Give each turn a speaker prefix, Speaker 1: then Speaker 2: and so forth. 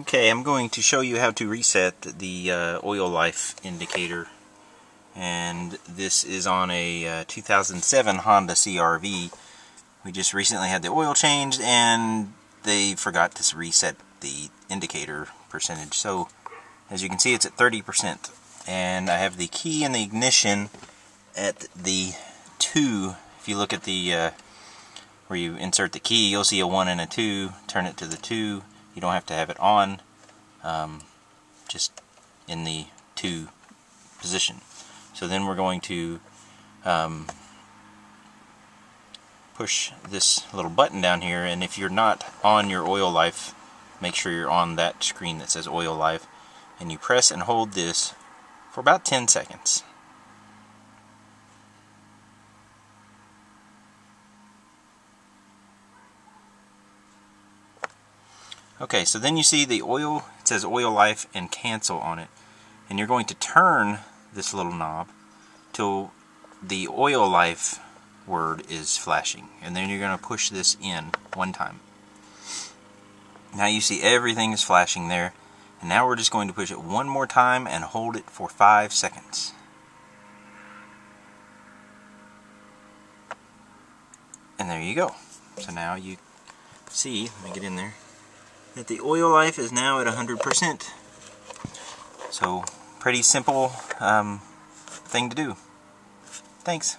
Speaker 1: Okay, I'm going to show you how to reset the uh, oil life indicator and this is on a uh, 2007 Honda CRV. We just recently had the oil changed and they forgot to reset the indicator percentage. So as you can see it's at 30% and I have the key and the ignition at the 2. If you look at the uh, where you insert the key you'll see a 1 and a 2. Turn it to the 2 you don't have to have it on, um, just in the 2 position. So then we're going to um, push this little button down here, and if you're not on your oil life, make sure you're on that screen that says oil life, and you press and hold this for about 10 seconds. Okay, so then you see the oil, it says oil life and cancel on it. And you're going to turn this little knob till the oil life word is flashing. And then you're going to push this in one time. Now you see everything is flashing there. And now we're just going to push it one more time and hold it for five seconds. And there you go. So now you see, let me get in there that the oil life is now at 100%. So, pretty simple um, thing to do. Thanks.